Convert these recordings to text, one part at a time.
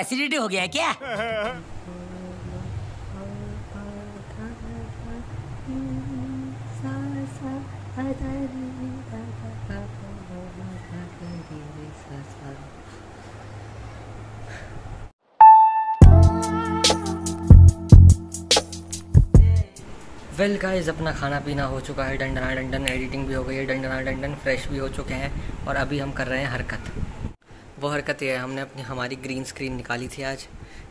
Acidity हो गया है क्या? वेल गाइस अपना खाना पीना हो चुका है डंडना डंडन एडिटिंग भी हो गई है डंडना डंडन फ्रेश भी हो चुके हैं और अभी हम कर रहे हैं हरकत। वो हरकत ये है, हमने अपनी, हमारी ग्रीन स्क्रीन निकाली थी आज।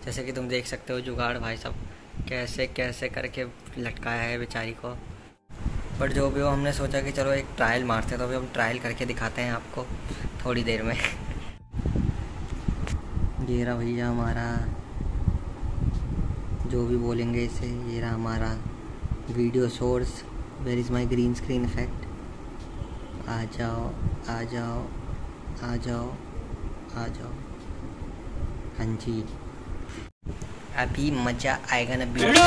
जैसे कि तुम देख सकते हो, जुगाड़ भाई साहब कैसे कैसे करके लटकाया है बेचारी को। बट जो भी हो, हमने सोचा कि चलो एक ट्रायल मारते हैं तो अभी हम ट्रायल करके दिखाते हैं आपको थोड़ी देर में। ये रहा भैया हमारा, जो भी बोलेंगे इसे, ये रहा हमारा video source where is my green screen effect आ जाओ आ जाओ आ जाओ। आ जाओ। हाँ जी। अभी मज़ा आएगा ना वीडियो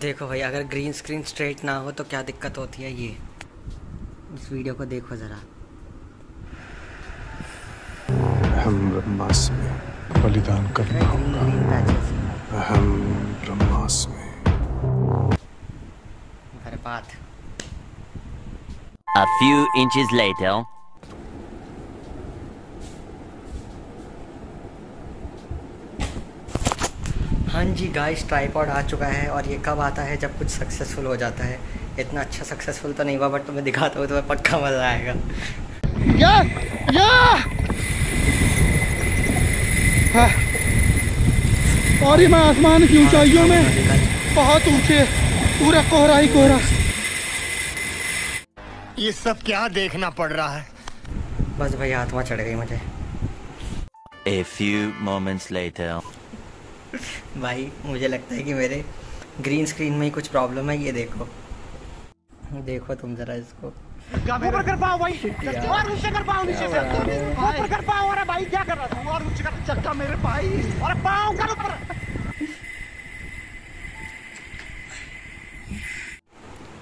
देखो भाई अगर ग्रीन स्क्रीन स्ट्रेट ना हो तो क्या दिक्कत होती है ये? इस वीडियो को देखो ज़रा। अहम ब्रह्मास्मि बलिदान करना होगा। अहम ब्रह्मास्मि। बर्बाद। A few inches later. हाँ जी गाइस ट्राईपॉड आ चुका है और ये कब आता है जब कुछ सक्सेसफुल हो जाता है इतना अच्छा सक्सेसफुल तो नहीं हुआ बट तुम्हें दिखाता हूँ तुम्हें पक्का मज़ा आएगा या, या! और ये मैं आसमान की ऊंचाइयों में बहुत ऊँचे पूरा कोहरा ही कोहरा ये सब क्या देखना पड़ रहा है? बस भाई आत्मा चढ़ गई मुझे। A few moments later. भाई मुझे लगता है कि मेरे ग्रीन स्क्रीन में ही कुछ प्रॉब्लम है ये देखो। देखो तुम ज़रा इसको। ऊपर कर पाओ भाई। और नीचे कर पाओ नीचे से। ऊपर कर पाओ। अरे भाई क्या कर रहा है और नीचे कर। चक्का मेरे भाई। अरे पाओ कर ऊपर।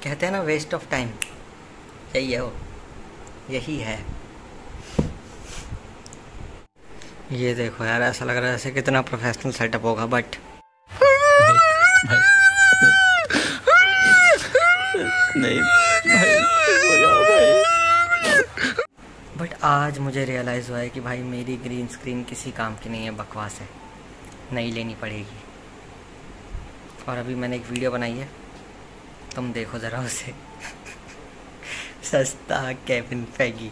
कहते हैं ना वेस्ट ऑफ़ टाइम यही है वो यही है। ये देखो यार ऐसा लग रहा है जैसे कितना प्रोफेशनल सेटअप होगा बट नहीं बट आज मुझे रियलाइज़ हुआ है कि भाई मेरी ग्रीन स्क्रीन किसी काम की नहीं है बकवास है। नहीं लेनी पड़ेगी। और अभी मैंने एक वीडियो बनाई है तुम देखो ज़रा उसे। सस्ता Kevin फैगी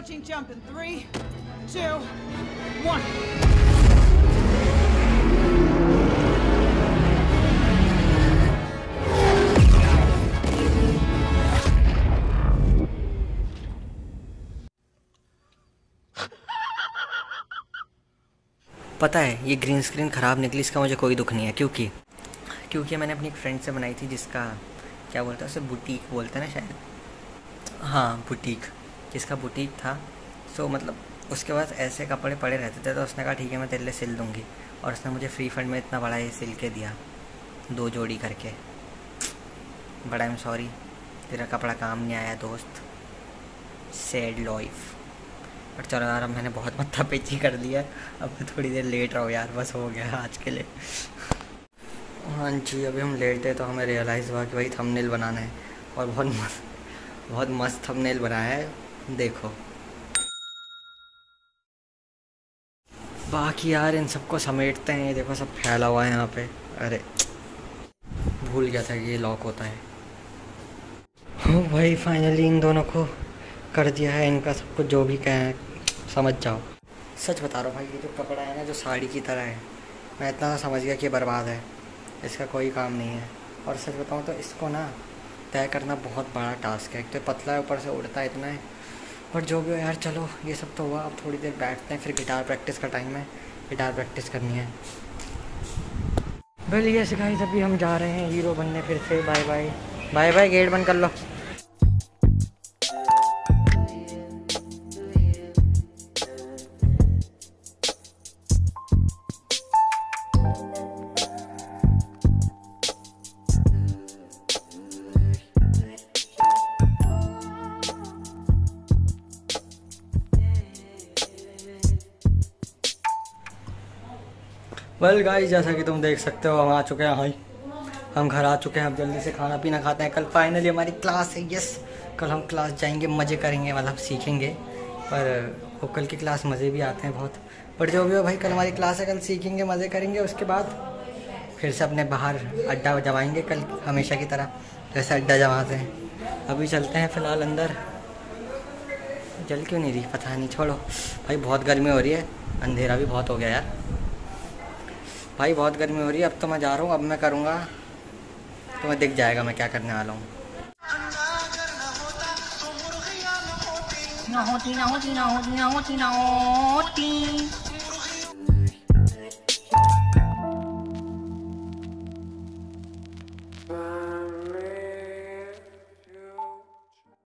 Approaching jump in three, two, one. पता है, ये ग्रीन स्क्रीन ख़राब निकली, इसका मुझे कोई दुख नहीं है। क्योंकि? क्योंकि मैंने अपनी एक फ्रेंड से बनाई थी जिसका, क्या बोलते हैं उसे, बुटीक बोलते हैं ना शायद? हाँ बुटीक। जिसका बुटीक था। सो मतलब उसके पास ऐसे कपड़े पड़े रहते थे तो उसने कहा, ठीक है, मैं तेरे सिल दूँगी। और उसने मुझे फ्री फंड में इतना बड़ा ये सिल के दिया, दो जोड़ी करके। बट आई एम सॉरी तेरा कपड़ा काम नहीं आया, दोस्त। सैड लाइफ बट चलो यार, अब मैंने बहुत मत्था पेची कर दिया अब मैं थोड़ी देर लेट रहा हूँ यार, बस हो गया आज के लिए। हाँ जी, अभी हम लेट तो हमें रियलाइज़ हुआ कि भाई थंबनेल बनाना है। और बहुत मस्त बहुत मस्त थंबनेल बनाया है। देखो। बाकी यार, इन सबको समेटते हैं। ये देखो, सब फैला हुआ है यहाँ पे। अरे, भूल गया था कि ये लॉक होता है। हाँ भाई फाइनली इन दोनों को कर दिया है। इनका सब कुछ जो भी कहें समझ जाओ। सच बता रहा हूँ भाई, ये जो कपड़ा है ना, जो साड़ी की तरह है, मैं इतना समझ गया कि बर्बाद है। इसका कोई काम नहीं है। और सच बताऊँ तो इसको ना, तय करना बहुत बड़ा टास्क है। एक तो पतला है, ऊपर से उड़ता है इतना है। बट जो भी हो यार, चलो, ये सब तो हुआ। अब थोड़ी देर बैठते हैं, फिर गिटार प्रैक्टिस का टाइम है। गिटार प्रैक्टिस करनी है। वेल यस गाइस अभी हम जा रहे हैं हीरो बनने, फिर से bye bye bye bye gate बंद कर लो। वेल गाइस जैसा कि तुम देख सकते हो, हम आ चुके हैं हाई हम घर आ चुके हैं, अब जल्दी से खाना पीना खाते हैं। कल फाइनली हमारी क्लास है यस कल हम क्लास जाएँगे, मज़े करेंगे मतलब सीखेंगे। पर वो कल की क्लास मज़े भी आते हैं बहुत। पर जो भी हो भाई, कल हमारी क्लास है, कल सीखेंगे, मज़े करेंगे, उसके बाद फिर से अपने बाहर अड्डा जमाएँगे, कल हमेशा की तरह, जैसे अड्डा जमाते हैं। अभी चलते हैं फ़िलहाल अंदर। जल क्यों नहीं रही, पता नहीं, छोड़ो। भाई, बहुत गर्मी हो रही है, अंधेरा भी बहुत हो गया यार। भाई, बहुत गर्मी हो रही है, अब तो मैं जा रहा हूँ, अब मैं करूँगा। तो मैं दिख जाएगा मैं क्या करने वाला हूँ। ना होती ना होती ना होती ना होती ना होती।